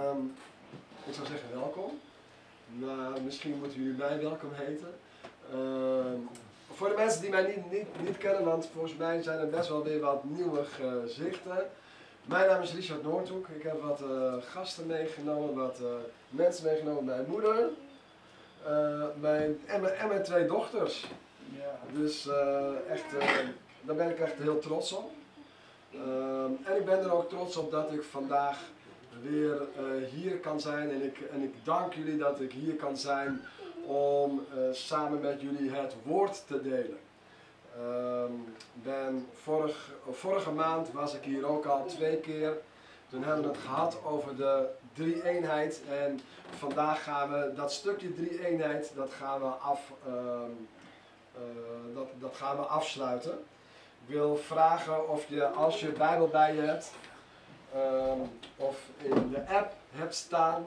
Ehm, ik zou zeggen welkom. Nou, misschien moeten jullie mij welkom heten. Ehm, voor de mensen die mij niet, niet, niet kennen, want volgens mij zijn er best wel weer wat nieuwe gezichten. Mijn naam is Richard Noordhoek. Ik heb wat eh, gasten meegenomen, wat eh, mensen meegenomen. Mijn moeder eh, mijn, en, mijn, en mijn twee dochters. Ja, dus echt, daar ben ik echt heel trots op. Ehm, en ik ben er ook trots op dat ik vandaag weer uh, hier kan zijn. En ik, en ik dank jullie dat ik hier kan zijn om uh, samen met jullie het woord te delen. Um, ben vorig, vorige maand was ik hier ook al twee keer. Toen hebben we het gehad over de drie-eenheid. En vandaag gaan we dat stukje drie-eenheid, dat gaan we af, um, uh, dat, dat gaan we afsluiten. Ik wil vragen of je, als je Bijbel bij je hebt, um, of in de app hebt staan,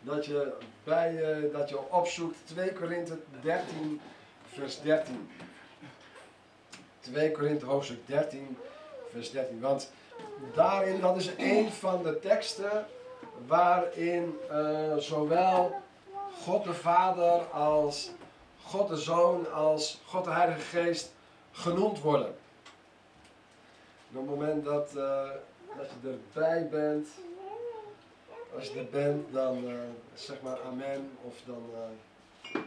dat je, bij, uh, dat je opzoekt 2 Korinthe 13, vers 13. 2 Korinthe hoofdstuk 13, vers 13. Want daarin, dat is een van de teksten waarin uh, zowel God de Vader als God de Zoon als God de Heilige Geest genoemd worden. op het moment dat, uh, dat je erbij bent, als je er bent, dan uh, zeg maar amen of dan uh,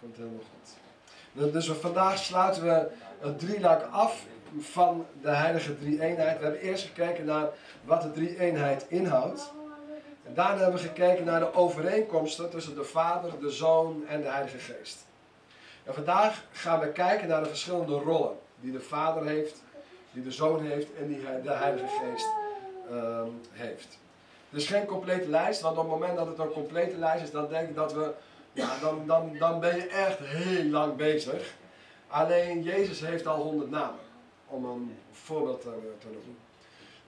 komt het helemaal goed. Dus vandaag sluiten we het drieluik af van de heilige drie-eenheid. We hebben eerst gekeken naar wat de drie-eenheid inhoudt. En daarna hebben we gekeken naar de overeenkomsten tussen de Vader, de Zoon en de Heilige Geest. En vandaag gaan we kijken naar de verschillende rollen die de Vader heeft, die de Zoon heeft en die de Heilige Geest uh, heeft. Dus geen complete lijst, want op het moment dat het een complete lijst is, dan denk ik dat we, ja, dan, dan, dan ben je echt heel lang bezig. Alleen Jezus heeft al honderd namen, om een voorbeeld te, te noemen.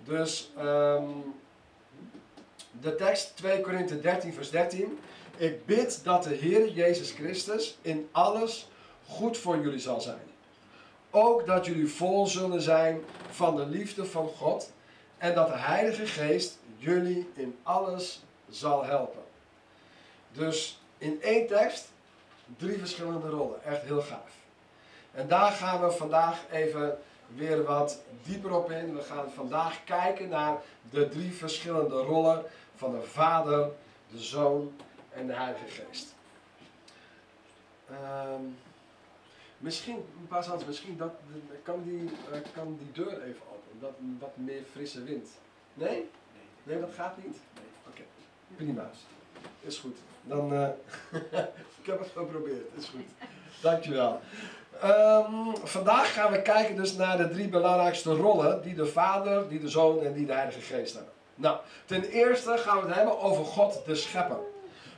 Dus um, de tekst 2 Korinthe 13 vers 13. Ik bid dat de Heer Jezus Christus in alles goed voor jullie zal zijn. Ook dat jullie vol zullen zijn van de liefde van God en dat de Heilige Geest jullie in alles zal helpen. Dus in één tekst drie verschillende rollen. Echt heel gaaf. En daar gaan we vandaag even weer wat dieper op in. We gaan vandaag kijken naar de drie verschillende rollen van de Vader, de Zoon en de Heilige Geest. Um, misschien, een paar zanden, misschien dat, kan, die, uh, kan die deur even open, dat wat meer frisse wind. Nee? Nee, dat gaat niet? Nee. Oké, okay. prima. Is goed. Dan, uh, ik heb het geprobeerd, is goed. Dankjewel. Um, vandaag gaan we kijken dus naar de drie belangrijkste rollen die de Vader, die de Zoon en die de Heilige Geest hebben. Nou, ten eerste gaan we het hebben over God de Schepper.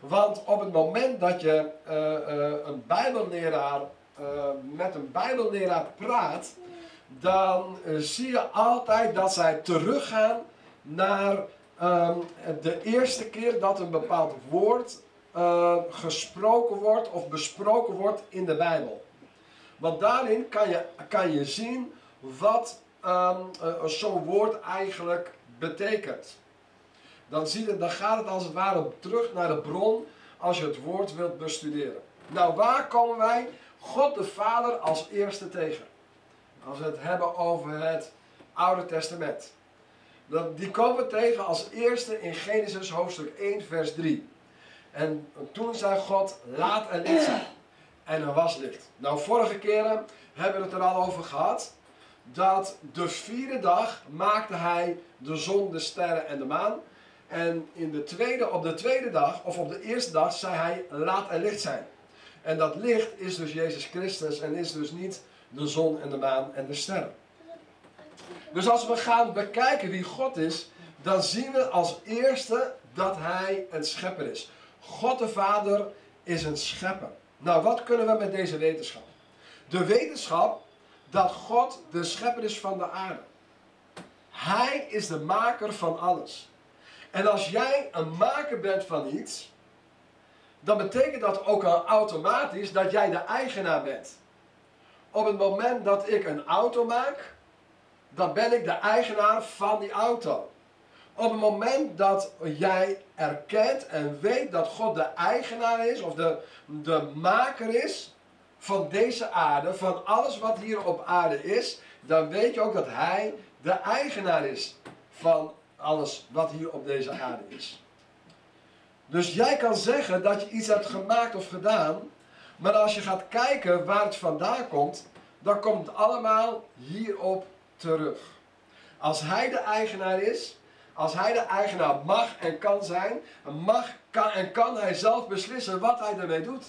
Want op het moment dat je uh, een bijbelleraar uh, met een bijbelleraar praat, dan zie je altijd dat zij teruggaan naar um, de eerste keer dat een bepaald woord uh, gesproken wordt of besproken wordt in de Bijbel. Want daarin kan je, kan je zien wat uh, zo'n woord eigenlijk betekent. Dan, zie je, dan gaat het als het ware terug naar de bron als je het woord wilt bestuderen. Nou, waar komen wij God de Vader als eerste tegen? Als we het hebben over het Oude Testament. Die komen tegen als eerste in Genesis hoofdstuk 1 vers 3. En toen zei God, laat er licht zijn. En er was licht. Nou, vorige keren hebben we het er al over gehad. Dat de vierde dag maakte hij de zon, de sterren en de maan. En in de tweede, op de tweede dag, of op de eerste dag, zei hij, laat er licht zijn. En dat licht is dus Jezus Christus en is dus niet de zon en de maan en de sterren. Dus als we gaan bekijken wie God is, dan zien we als eerste dat Hij een schepper is. God de Vader is een schepper. Nou, wat kunnen we met deze wetenschap? De wetenschap dat God de schepper is van de aarde. Hij is de maker van alles. En als jij een maker bent van iets, dan betekent dat ook al automatisch dat jij de eigenaar bent. Op het moment dat ik een auto maak, dan ben ik de eigenaar van die auto. Op het moment dat jij erkent en weet dat God de eigenaar is, of de, de maker is van deze aarde, van alles wat hier op aarde is, dan weet je ook dat Hij de eigenaar is van alles wat hier op deze aarde is. Dus jij kan zeggen dat je iets hebt gemaakt of gedaan, maar als je gaat kijken waar het vandaan komt, dan komt het allemaal hierop terug. Als hij de eigenaar is, als hij de eigenaar mag en kan zijn, mag kan, en kan hij zelf beslissen wat hij ermee doet.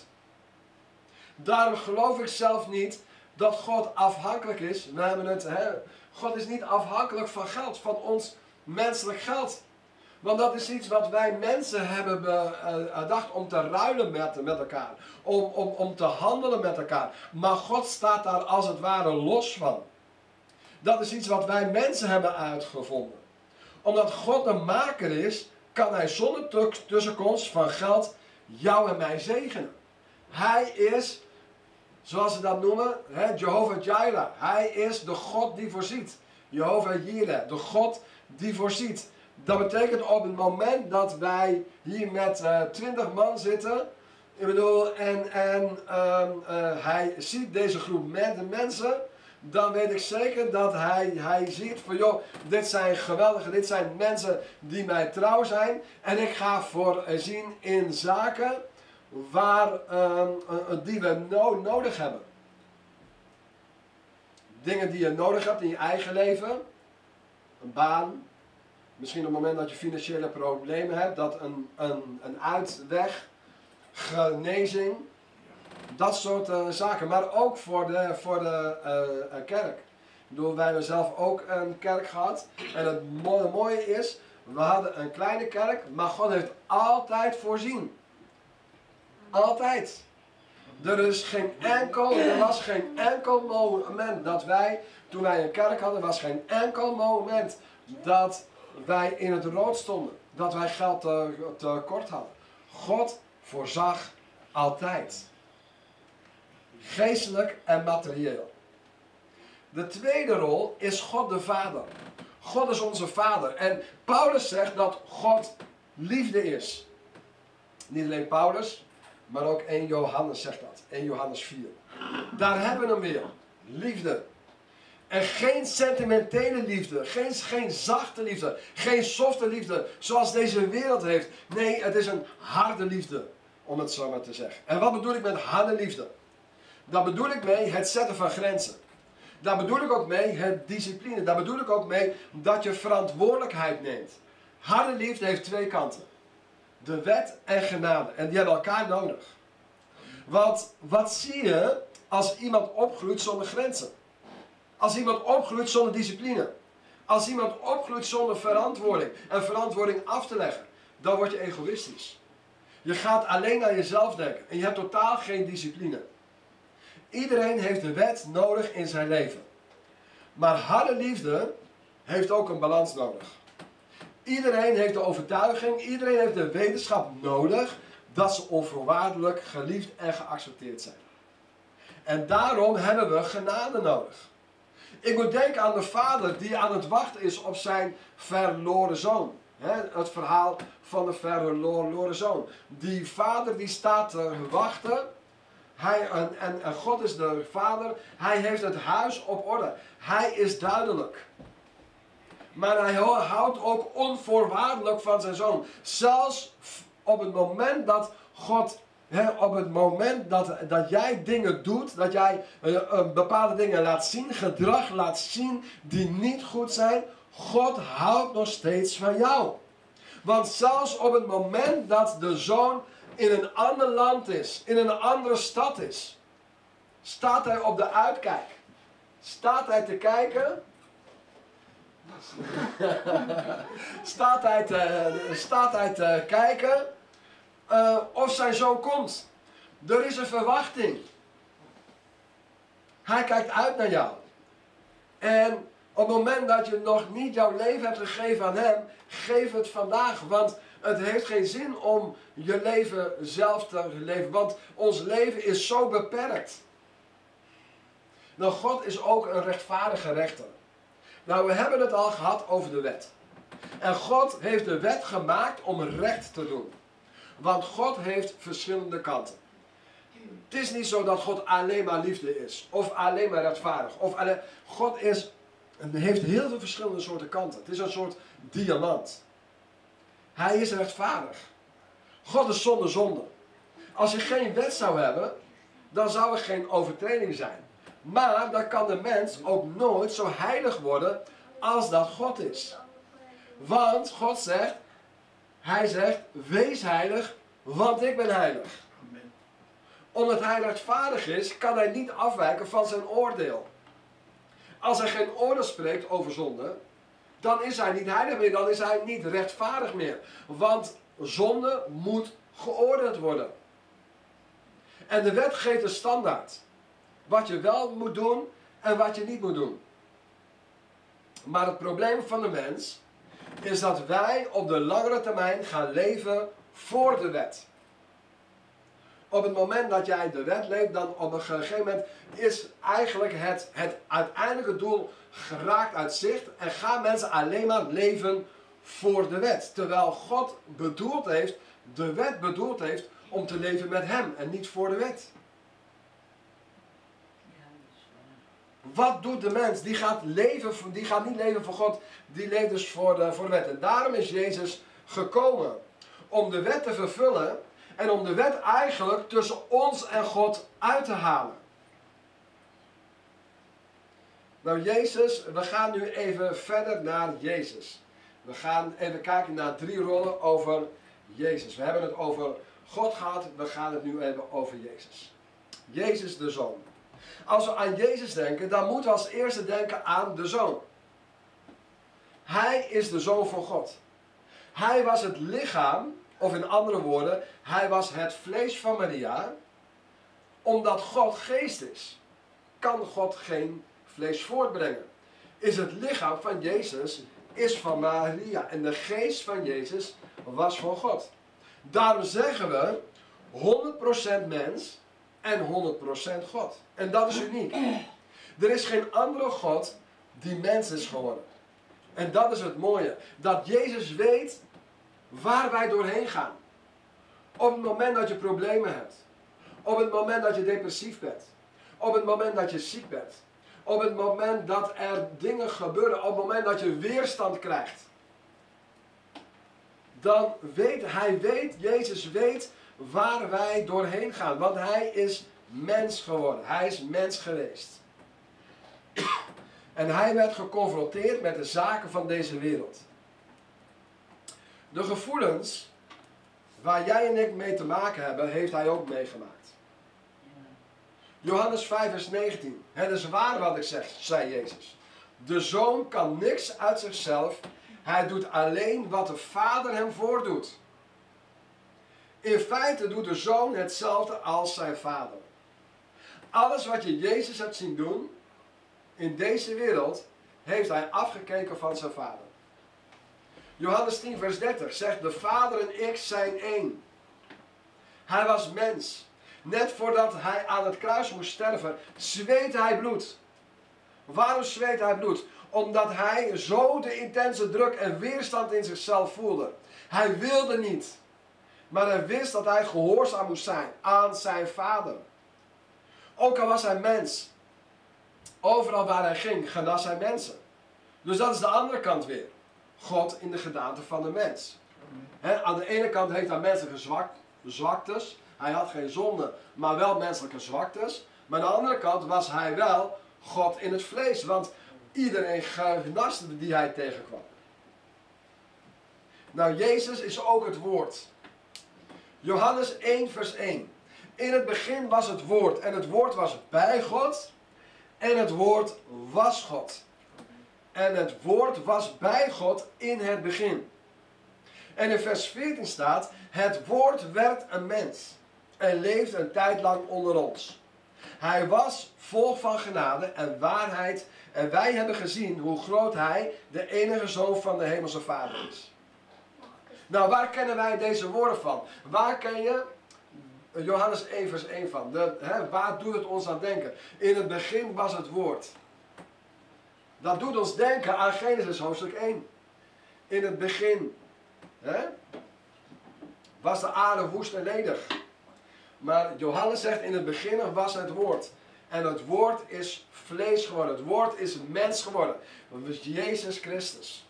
Daarom geloof ik zelf niet dat God afhankelijk is. We hebben het, hè, God is niet afhankelijk van geld, van ons menselijk geld. Want dat is iets wat wij mensen hebben bedacht om te ruilen met, elkaar. Om, om, om te handelen met elkaar. Maar God staat daar als het ware los van. Dat is iets wat wij mensen hebben uitgevonden. Omdat God een maker is, kan hij zonder tussenkomst van geld jou en mij zegenen. Hij is, zoals ze dat noemen, Jehovah Jireh. Hij is de God die voorziet. Jehovah Jireh, de God die voorziet. Dat betekent op het moment dat wij hier met uh, eh, 20 man zitten, ik bedoel, en, en ehm, eh, hij ziet deze groep met mensen, dan weet ik zeker dat hij, hij ziet van joh, dit zijn geweldige, dit zijn mensen die mij trouw zijn. En ik ga voorzien in zaken waar, ehm, die we nodig hebben. Dingen die je nodig hebt in je eigen leven. Een baan, Misschien op het moment dat je financiële problemen hebt, dat een, een, een uitweg, genezing, dat soort uh, zaken. Maar ook voor de, voor de uh, kerk. Ik bedoel, wij hebben zelf ook een kerk gehad. En het mooie, mooie is, we hadden een kleine kerk, maar God heeft altijd voorzien. Altijd. Er is geen enkel, er was geen enkel moment dat wij, toen wij een kerk hadden, was geen enkel moment dat wij in het rood stonden. Dat wij geld te, kort hadden. God voorzag altijd. Geestelijk en materieel. De tweede rol is God de Vader. God is onze Vader. En Paulus zegt dat God liefde is. Niet alleen Paulus, maar ook 1 Johannes zegt dat. 1 Johannes 4. Daar hebben we hem weer. Liefde. En geen sentimentele liefde, geen, geen zachte liefde, geen softe liefde zoals deze wereld heeft. Nee, het is een harde liefde, om het zo maar te zeggen. En wat bedoel ik met harde liefde? Daar bedoel ik mee het zetten van grenzen. Daar bedoel ik ook mee het discipline. Daar bedoel ik ook mee dat je verantwoordelijkheid neemt. Harde liefde heeft twee kanten. De wet en genade. En die hebben elkaar nodig. Want wat zie je als iemand opgroeit zonder grenzen? Als iemand opgroeit zonder discipline. Als iemand opgroeit zonder verantwoording en verantwoording af te leggen, dan word je egoïstisch. Je gaat alleen naar jezelf denken en je hebt totaal geen discipline. Iedereen heeft de wet nodig in zijn leven. Maar harde liefde heeft ook een balans nodig. Iedereen heeft de overtuiging, iedereen heeft de wetenschap nodig dat ze onvoorwaardelijk geliefd en geaccepteerd zijn. En daarom hebben we genade nodig. Ik moet denken aan de vader die aan het wachten is op zijn verloren zoon. het verhaal van de verloren zoon. Die vader die staat te wachten. Hij, en, en, en God is de vader. Hij heeft het huis op orde. Hij is duidelijk. Maar hij houdt ook onvoorwaardelijk van zijn zoon. Zelfs op het moment dat God op het moment dat, dat jij dingen doet, dat jij uh, bepaalde dingen laat zien, gedrag laat zien die niet goed zijn, God houdt nog steeds van jou. Want zelfs op het moment dat de zoon in een ander land is, in een andere stad is, staat hij op de uitkijk. Staat hij te kijken. staat, hij te, staat hij te kijken uh, of zijn zoon komt. Er is een verwachting. Hij kijkt uit naar jou. En op het moment dat je nog niet jouw leven hebt gegeven aan hem, geef het vandaag. Want het heeft geen zin om je leven zelf te leven. Want ons leven is zo beperkt. Nou, God is ook een rechtvaardige rechter. Nou, we hebben het al gehad over de wet. En God heeft de wet gemaakt om recht te doen. Want God heeft verschillende kanten. Het is niet zo dat God alleen maar liefde is. Of alleen maar rechtvaardig. Of. God is, heeft heel veel verschillende soorten kanten. Het is een soort diamant. Hij is rechtvaardig. God is zonder zonde. Als je geen wet zou hebben, dan zou er geen overtreding zijn. Maar dan kan de mens ook nooit zo heilig worden als dat God is. Want God zegt, hij zegt, wees heilig, want ik ben heilig. Omdat hij rechtvaardig is, kan hij niet afwijken van zijn oordeel. Als hij geen oordeel spreekt over zonde, dan is hij niet heilig meer, dan is hij niet rechtvaardig meer. Want zonde moet geoordeeld worden. En de wet geeft een standaard. Wat je wel moet doen en wat je niet moet doen. Maar het probleem van de mens is dat wij op de langere termijn gaan leven voor de wet. Op het moment dat jij de wet leeft, dan op een gegeven moment is eigenlijk het, het uiteindelijke doel geraakt uit zicht en gaan mensen alleen maar leven voor de wet. Terwijl God bedoeld heeft, de wet bedoeld heeft om te leven met hem en niet voor de wet. Wat doet de mens? Die gaat, leven, die gaat niet leven voor God, die leeft dus voor de, voor de wet. En daarom is Jezus gekomen. Om de wet te vervullen en om de wet eigenlijk tussen ons en God uit te halen. Nou, Jezus, we gaan nu even verder naar Jezus. We gaan even kijken naar drie rollen over Jezus. We hebben het over God gehad, we gaan het nu even over Jezus. Jezus de Zoon. Als we aan Jezus denken, dan moeten we als eerste denken aan de Zoon. Hij is de Zoon van God. Hij was het lichaam, of in andere woorden, hij was het vlees van Maria. Omdat God geest is, kan God geen vlees voortbrengen. Is het lichaam van Jezus, is van Maria. En de geest van Jezus was van God. Daarom zeggen we 100% mens en 100% God. En dat is uniek. Er is geen andere God die mens is geworden. En dat is het mooie. Dat Jezus weet waar wij doorheen gaan. Op het moment dat je problemen hebt. Op het moment dat je depressief bent. Op het moment dat je ziek bent. Op het moment dat er dingen gebeuren. Op het moment dat je weerstand krijgt. Dan weet hij weet, Jezus weet waar wij doorheen gaan. Want hij is mens geworden. Hij is mens geweest. En hij werd geconfronteerd met de zaken van deze wereld. De gevoelens waar jij en ik mee te maken hebben, heeft hij ook meegemaakt. Johannes 5, vers 19. Het is waar wat ik zeg, zei Jezus. De zoon kan niks uit zichzelf. Hij doet alleen wat de vader hem voordoet. In feite doet de zoon hetzelfde als zijn vader. Alles wat je Jezus hebt zien doen in deze wereld, heeft hij afgekeken van zijn vader. Johannes 10, vers 30 zegt: De vader en ik zijn één. Hij was mens. Net voordat hij aan het kruis moest sterven, zweette hij bloed. Waarom zweet hij bloed? Omdat hij zo de intense druk en weerstand in zichzelf voelde. Hij wilde niet. Maar hij wist dat hij gehoorzaam moest zijn aan zijn vader. Ook al was hij mens. Overal waar hij ging, genas hij mensen. Dus dat is de andere kant weer. God in de gedaante van de mens. aan de ene kant heeft hij menselijke zwak, zwaktes. Hij had geen zonde, maar wel menselijke zwaktes. Maar aan de andere kant was hij wel God in het vlees. Want iedereen genaste die hij tegenkwam. Nou, Jezus is ook het woord. Johannes 1, vers 1. In het begin was het woord en het woord was bij God en het woord was God. En het woord was bij God in het begin. En in vers 14 staat, het woord werd een mens en leefde een tijd lang onder ons. Hij was vol van genade en waarheid en wij hebben gezien hoe groot hij, de enige zoon van de hemelse vader is. Nou, waar kennen wij deze woorden van? Waar ken je Johannes 1 vers 1 van? De, hè, waar doet het ons aan denken? In het begin was het woord. Dat doet ons denken aan Genesis hoofdstuk 1. in het begin hè, was de aarde woest en ledig. Maar Johannes zegt in het begin was het woord. En het woord is vlees geworden. Het woord is mens geworden. Dat was Jezus Christus.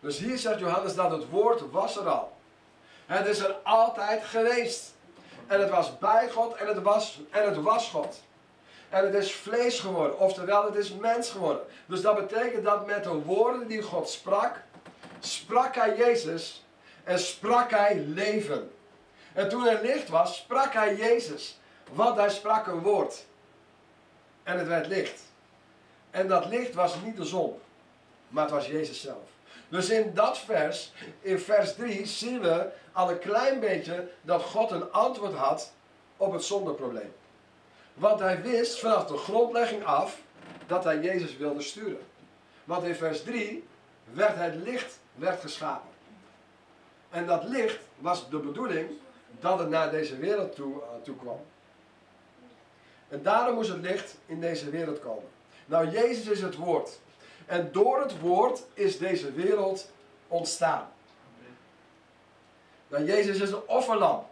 Dus hier zegt Johannes dat het woord was er al. Het is er altijd geweest. En het was bij God en het was, en het was God. En het is vlees geworden, oftewel het is mens geworden. Dus dat betekent dat met de woorden die God sprak, sprak hij Jezus en sprak hij leven. En toen er licht was, sprak hij Jezus, want hij sprak een woord. En het werd licht. En dat licht was niet de zon, maar het was Jezus zelf. Dus in dat vers, in vers 3, zien we al een klein beetje dat God een antwoord had op het zondeprobleem. Want hij wist vanaf de grondlegging af dat hij Jezus wilde sturen. Want in vers 3 werd het licht werd geschapen. En dat licht was de bedoeling dat het naar deze wereld toe, uh, toe kwam. En daarom moest het licht in deze wereld komen. Nou, Jezus is het woord. En door het woord is deze wereld ontstaan. Nou, Jezus is een offerlam.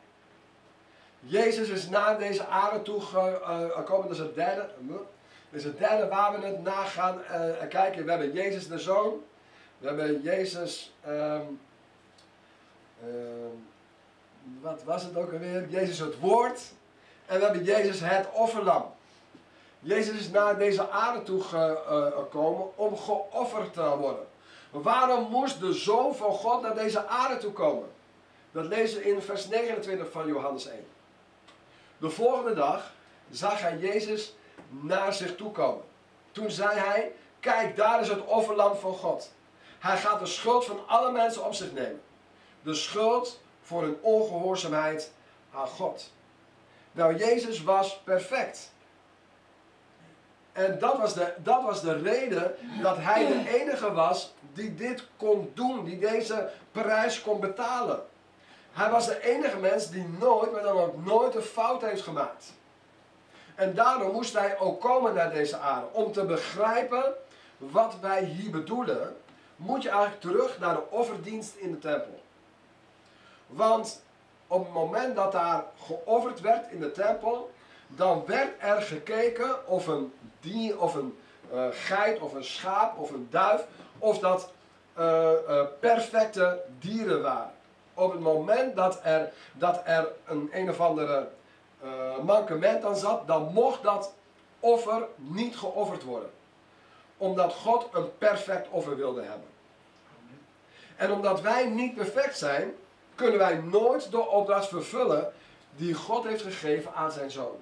Jezus is naar deze aarde toe gekomen. Uh, dat is het derde. Dat is het derde waar we het na gaan uh, kijken. We hebben Jezus de Zoon. We hebben Jezus. Um, um, wat was het ook alweer? Jezus het Woord. En we hebben Jezus het offerlam. Jezus is naar deze aarde toe gekomen om geofferd te worden. Waarom moest de Zoon van God naar deze aarde toe komen? Dat lezen we in vers 29 van Johannes 1. De volgende dag zag hij Jezus naar zich toe komen. Toen zei hij, kijk daar is het offerlam van God. Hij gaat de schuld van alle mensen op zich nemen. De schuld voor hun ongehoorzaamheid aan God. Nou, Jezus was perfect. En dat was, de, dat was de reden dat hij de enige was die dit kon doen, die deze prijs kon betalen. Hij was de enige mens die nooit, maar dan ook nooit een fout heeft gemaakt. En daarom moest hij ook komen naar deze aarde. Om te begrijpen wat wij hier bedoelen, moet je eigenlijk terug naar de offerdienst in de tempel. Want op het moment dat daar geofferd werd in de tempel, dan werd er gekeken of een dier, of een uh, geit, of een schaap, of een duif, of dat uh, uh, perfecte dieren waren. Op het moment dat er, dat er een een of andere mankement aan zat, dan mocht dat offer niet geofferd worden. Omdat God een perfect offer wilde hebben. En omdat wij niet perfect zijn, kunnen wij nooit de opdracht vervullen die God heeft gegeven aan zijn zoon.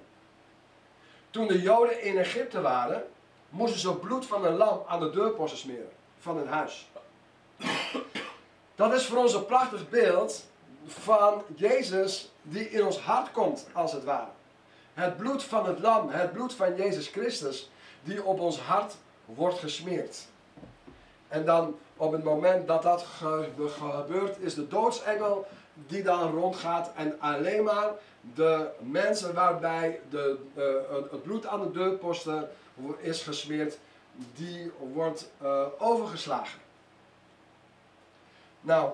Toen de Joden in Egypte waren, moesten ze bloed van een lam aan de deurposten smeren van hun huis. Dat is voor ons een prachtig beeld van Jezus die in ons hart komt, als het ware. Het bloed van het lam, het bloed van Jezus Christus, die op ons hart wordt gesmeerd. En dan op het moment dat dat gebeurt, is de doodsengel die dan rondgaat en alleen maar de mensen waarbij de, uh, het bloed aan de deurposten is gesmeerd, die wordt uh, overgeslagen. Nou,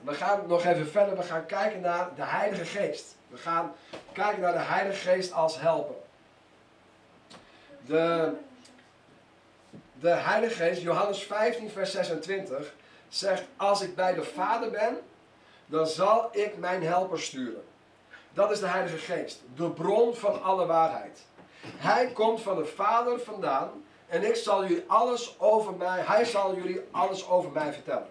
we gaan nog even verder. We gaan kijken naar de Heilige Geest. We gaan kijken naar de Heilige Geest als helper. De, de Heilige Geest, Johannes 15, vers 26, zegt: Als ik bij de Vader ben, dan zal ik mijn helper sturen. Dat is de Heilige Geest, de bron van alle waarheid. Hij komt van de Vader vandaan en ik zal jullie alles over mij, hij zal jullie alles over mij vertellen.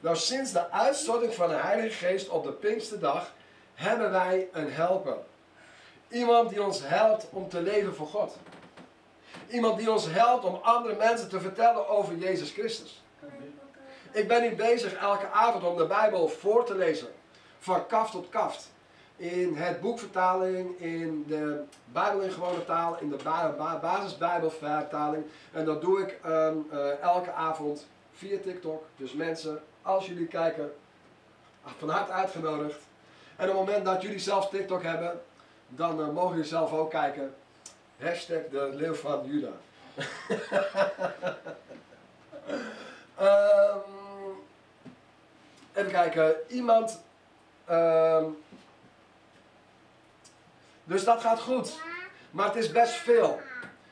Nou, sinds de uitstorting van de Heilige Geest op de Pinksterdag hebben wij een helper. Iemand die ons helpt om te leven voor God. Iemand die ons helpt om andere mensen te vertellen over Jezus Christus. Ik ben niet bezig elke avond om de Bijbel voor te lezen. Van kaft tot kaft. In het boekvertaling, in de Bijbel in gewone taal, in de basisbijbelvertaling. En dat doe ik um, uh, elke avond via TikTok. Dus mensen, als jullie kijken, van harte uitgenodigd. En op het moment dat jullie zelf TikTok hebben, dan uh, mogen jullie zelf ook kijken. Hashtag de leeuw van Juda. Ehm, even kijken, iemand. ehm, dus dat gaat goed. Maar het is best veel.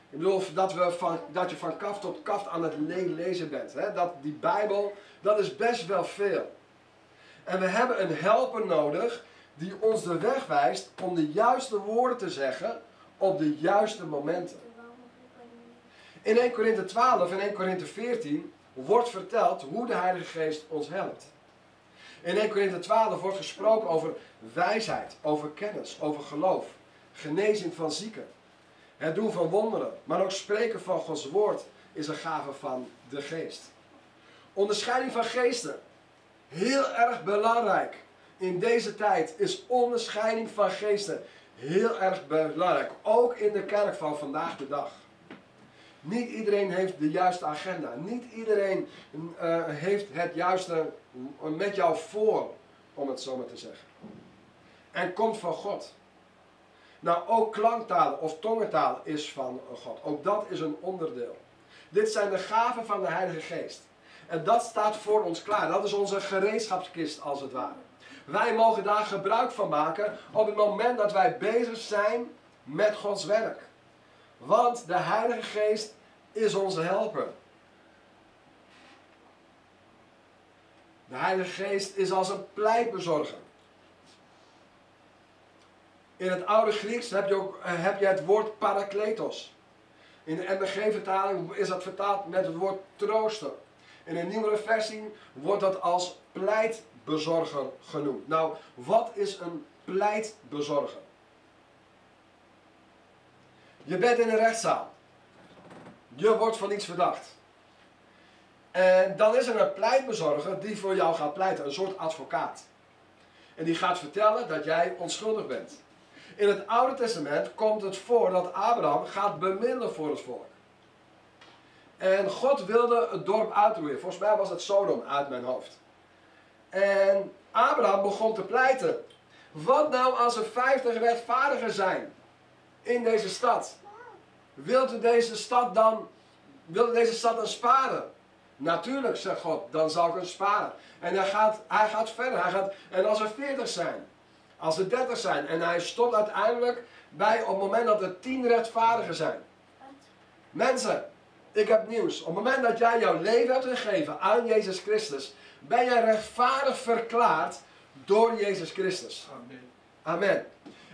Ik bedoel dat, we van, dat je van kaft tot kaft aan het le- lezen bent. Hè? Dat, die Bijbel, dat is best wel veel. En we hebben een helper nodig die ons de weg wijst om de juiste woorden te zeggen op de juiste momenten. In 1 Korinthe 12 en 1 Korinthe 14 wordt verteld hoe de Heilige Geest ons helpt. In 1 Korinthe 12 wordt gesproken over wijsheid, over kennis, over geloof, genezing van zieken, het doen van wonderen, maar ook spreken van Gods woord is een gave van de Geest. Onderscheiding van geesten, heel erg belangrijk. In deze tijd is onderscheiding van geesten heel erg belangrijk, ook in de kerk van vandaag de dag. Niet iedereen heeft de juiste agenda. Niet iedereen eh, heeft het juiste met jou voor, om het zo maar te zeggen. En komt van God. Nou, ook klanktalen of tongentaal is van God. Ook dat is een onderdeel. Dit zijn de gaven van de Heilige Geest. En dat staat voor ons klaar. Dat is onze gereedschapskist als het ware. Wij mogen daar gebruik van maken op het moment dat wij bezig zijn met Gods werk. Want de Heilige Geest is onze helper. De Heilige Geest is als een pleitbezorger. In het oude Grieks heb je, ook, eh, heb je het woord parakletos. In de MBG-vertaling is dat vertaald met het woord trooster. In een nieuwere versie wordt dat als pleitbezorger genoemd. Nou, wat is een pleitbezorger? Je bent in een rechtszaal. Je wordt van iets verdacht. En dan is er een pleitbezorger die voor jou gaat pleiten, een soort advocaat. En die gaat vertellen dat jij onschuldig bent. In het Oude Testament komt het voor dat Abraham gaat bemiddelen voor het volk. En God wilde het dorp uitroeien. Volgens mij was het Sodom uit mijn hoofd. En Abraham begon te pleiten. Wat nou als er 50 rechtvaardigen zijn in deze stad? Wilt u deze stad dan, wilt deze stad dan sparen? Natuurlijk, zegt God, dan zal ik hem sparen. En hij gaat, hij gaat verder. Hij gaat, en als er 40 zijn, als er 30 zijn, en hij stopt uiteindelijk bij op het moment dat er 10 rechtvaardigen zijn. Mensen, ik heb nieuws. Op het moment dat jij jouw leven hebt gegeven aan Jezus Christus, ben jij rechtvaardig verklaard door Jezus Christus. Amen. Amen.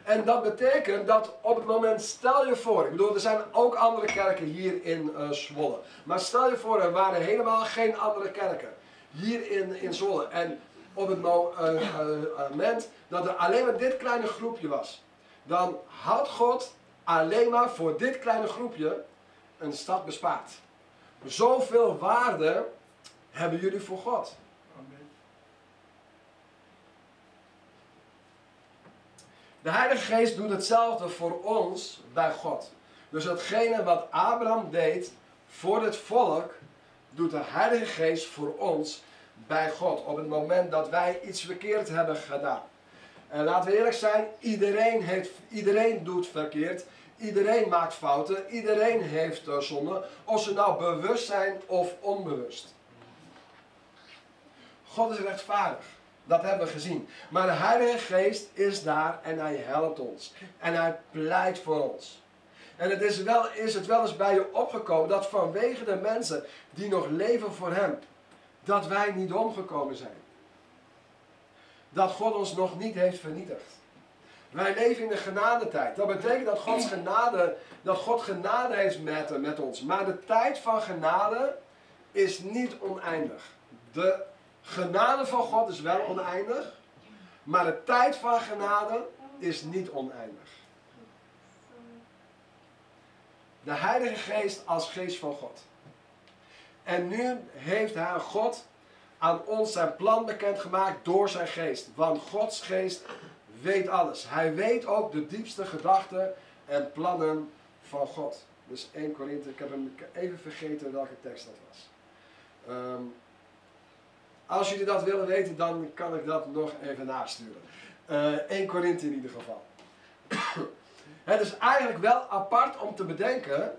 En dat betekent dat op het moment, stel je voor, ik bedoel, er zijn ook andere kerken hier in eh, Zwolle. Maar stel je voor, er waren helemaal geen andere kerken hier in, in Zwolle. En op het eh, eh, moment dat er alleen maar dit kleine groepje was, dan had God alleen maar voor dit kleine groepje een stad bespaard. Zoveel waarde hebben jullie voor God. Amen. De Heilige Geest doet hetzelfde voor ons bij God. Dus hetgene wat Abraham deed voor het volk, doet de Heilige Geest voor ons bij God. Op het moment dat wij iets verkeerd hebben gedaan. En laten we eerlijk zijn, iedereen, heeft, iedereen doet verkeerd. Iedereen maakt fouten. Iedereen heeft uh, zonde. Of ze nou bewust zijn of onbewust. God is rechtvaardig. Dat hebben we gezien. Maar de Heilige Geest is daar en hij helpt ons. En hij pleit voor ons. En het is, wel, is het wel eens bij je opgekomen dat vanwege de mensen die nog leven voor hem, dat wij niet omgekomen zijn. Dat God ons nog niet heeft vernietigd. Wij leven in de genadetijd. Dat betekent dat, Gods genade, dat God genade heeft met, met ons. Maar de tijd van genade is niet oneindig. De genade van God is wel oneindig. Maar de tijd van genade is niet oneindig. De Heilige Geest als geest van God. En nu heeft hij God aan ons zijn plan bekendgemaakt door zijn geest. Want Gods geest weet alles. Hij weet ook de diepste gedachten en plannen van God. Dus 1 Korinthe, ik heb hem even vergeten welke tekst dat was. Ehm, als jullie dat willen weten, dan kan ik dat nog even nasturen. Eh 1 Korinthe in ieder geval. Het is eigenlijk wel apart om te bedenken,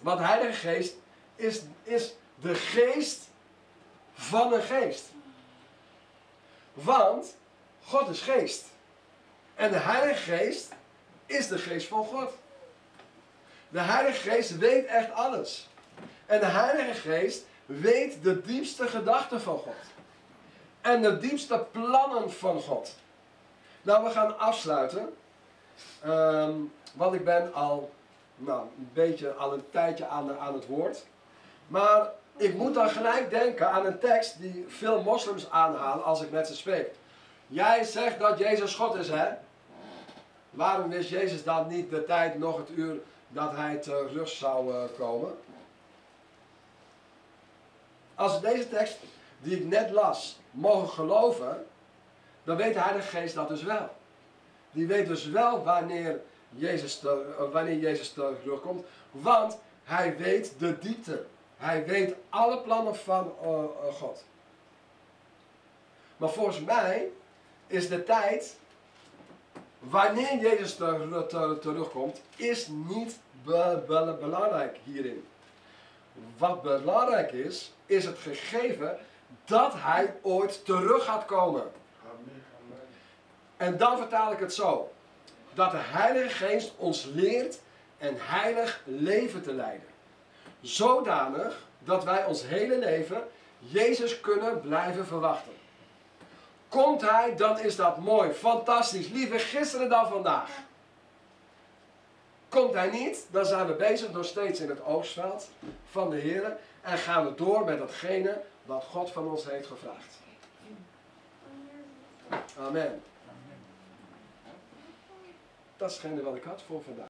want Heilige Geest is, is de geest van een geest. Want God is geest. En de Heilige Geest is de geest van God. De Heilige Geest weet echt alles. En de Heilige Geest weet de diepste gedachten van God. En de diepste plannen van God. Nou, we gaan afsluiten. Ehm, want ik ben al nou, een beetje al een tijdje aan, aan het woord. Maar ik moet dan gelijk denken aan een tekst die veel moslims aanhalen als ik met ze spreek. Jij zegt dat Jezus God is, hè? Waarom wist Jezus dan niet de tijd, nog het uur dat hij terug zou eh, komen? Als deze tekst die ik net las mogen geloven, dan weet de Geest dat dus wel. Die weet dus wel wanneer Jezus, eh, wanneer Jezus terugkomt, want hij weet de diepte. Hij weet alle plannen van uh, God. Maar volgens mij is de tijd, wanneer Jezus ter, ter, terugkomt, is niet be, be, belangrijk hierin. Wat belangrijk is, is het gegeven dat hij ooit terug gaat komen. En dan vertaal ik het zo. Dat de Heilige Geest ons leert een heilig leven te leiden. Zodanig dat wij ons hele leven Jezus kunnen blijven verwachten. Komt Hij, dan is dat mooi, fantastisch, liever gisteren dan vandaag. Komt Hij niet, dan zijn we bezig nog steeds in het oogstveld van de Heer en gaan we door met datgene wat God van ons heeft gevraagd. Amen. Dat is hetgene wat ik had voor vandaag.